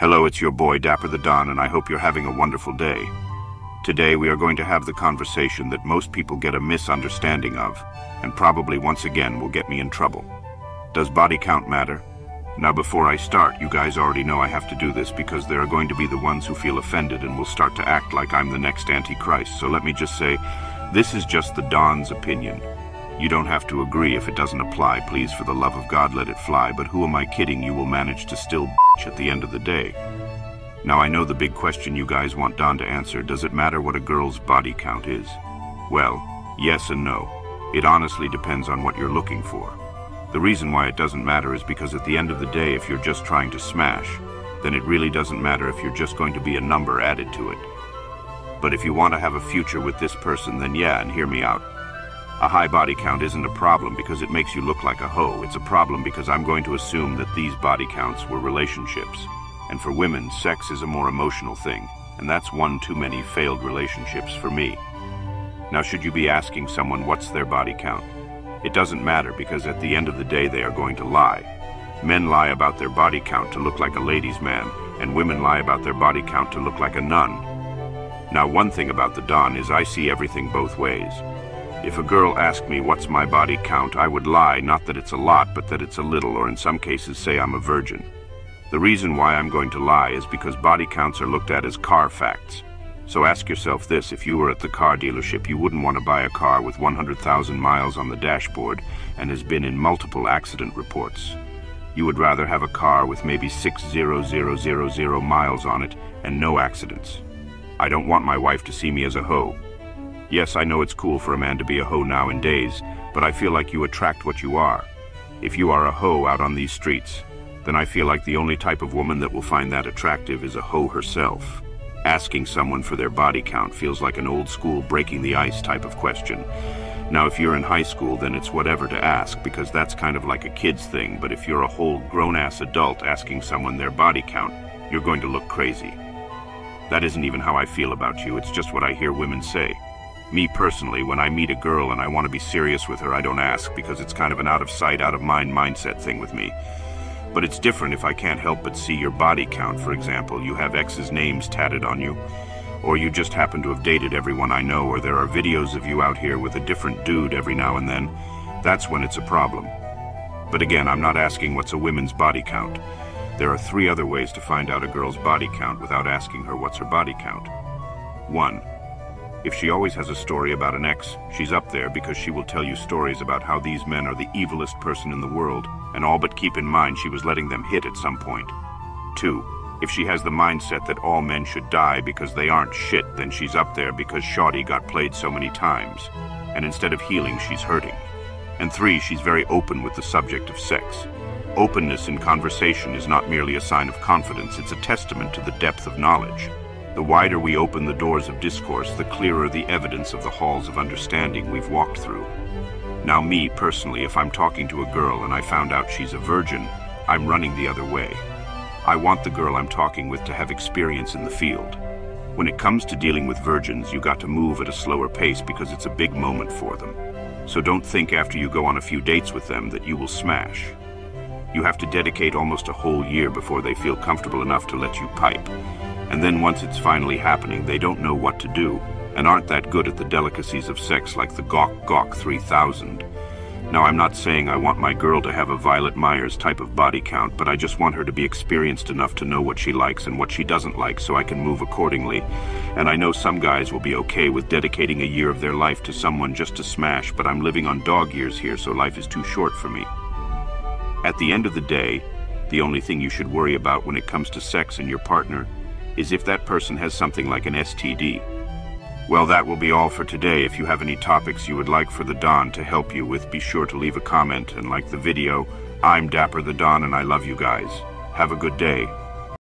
Hello, it's your boy Dapper the Don, and I hope you're having a wonderful day. Today we are going to have the conversation that most people get a misunderstanding of, and probably once again will get me in trouble. Does body count matter? Now before I start, you guys already know I have to do this because there are going to be the ones who feel offended and will start to act like I'm the next Antichrist, so let me just say, this is just the Don's opinion. You don't have to agree if it doesn't apply, please for the love of God let it fly, but who am I kidding you will manage to still b at the end of the day. Now I know the big question you guys want Don to answer, does it matter what a girl's body count is? Well, yes and no. It honestly depends on what you're looking for. The reason why it doesn't matter is because at the end of the day, if you're just trying to smash, then it really doesn't matter if you're just going to be a number added to it. But if you want to have a future with this person, then yeah, and hear me out. A high body count isn't a problem because it makes you look like a hoe. It's a problem because I'm going to assume that these body counts were relationships. And for women, sex is a more emotional thing, and that's one too many failed relationships for me. Now, should you be asking someone what's their body count? It doesn't matter because at the end of the day they are going to lie. Men lie about their body count to look like a ladies' man, and women lie about their body count to look like a nun. Now, one thing about the Don is I see everything both ways. If a girl asked me what's my body count, I would lie, not that it's a lot, but that it's a little, or in some cases say I'm a virgin. The reason why I'm going to lie is because body counts are looked at as car facts. So ask yourself this, if you were at the car dealership, you wouldn't want to buy a car with 100,000 miles on the dashboard and has been in multiple accident reports. You would rather have a car with maybe 60000 miles on it and no accidents. I don't want my wife to see me as a hoe. Yes, I know it's cool for a man to be a hoe nowadays, but I feel like you attract what you are. If you are a hoe out on these streets, then I feel like the only type of woman that will find that attractive is a hoe herself. Asking someone for their body count feels like an old school breaking the ice type of question. Now, if you're in high school, then it's whatever to ask, because that's kind of like a kid's thing, but if you're a whole grown-ass adult asking someone their body count, you're going to look crazy. That isn't even how I feel about you, it's just what I hear women say. Me personally, when I meet a girl and I want to be serious with her, I don't ask because it's kind of an out of sight, out of mind mindset thing with me. But it's different if I can't help but see your body count, for example. You have ex's names tatted on you. Or you just happen to have dated everyone I know, or there are videos of you out here with a different dude every now and then. That's when it's a problem. But again, I'm not asking what's a woman's body count. There are three other ways to find out a girl's body count without asking her what's her body count. 1. If she always has a story about an ex, she's up there because she will tell you stories about how these men are the evilest person in the world, and all but keep in mind she was letting them hit at some point. 2. If she has the mindset that all men should die because they aren't shit, then she's up there because Shawty got played so many times, and instead of healing, she's hurting. And 3. She's very open with the subject of sex. Openness in conversation is not merely a sign of confidence, it's a testament to the depth of knowledge. The wider we open the doors of discourse, the clearer the evidence of the halls of understanding we've walked through. Now me, personally, if I'm talking to a girl and I found out she's a virgin, I'm running the other way. I want the girl I'm talking with to have experience in the field. When it comes to dealing with virgins, you got to move at a slower pace because it's a big moment for them. So don't think after you go on a few dates with them that you will smash. You have to dedicate almost a whole year before they feel comfortable enough to let you pipe. And then once it's finally happening, they don't know what to do, and aren't that good at the delicacies of sex like the Gawk Gawk 3000. Now, I'm not saying I want my girl to have a Violet Myers type of body count, but I just want her to be experienced enough to know what she likes and what she doesn't like so I can move accordingly. And I know some guys will be okay with dedicating a year of their life to someone just to smash, but I'm living on dog years here, so life is too short for me. At the end of the day, the only thing you should worry about when it comes to sex and your partner is if that person has something like an STD. Well, that will be all for today. If you have any topics you would like for the Don to help you with, be sure to leave a comment and like the video. I'm Dapper the Don and I love you guys. Have a good day.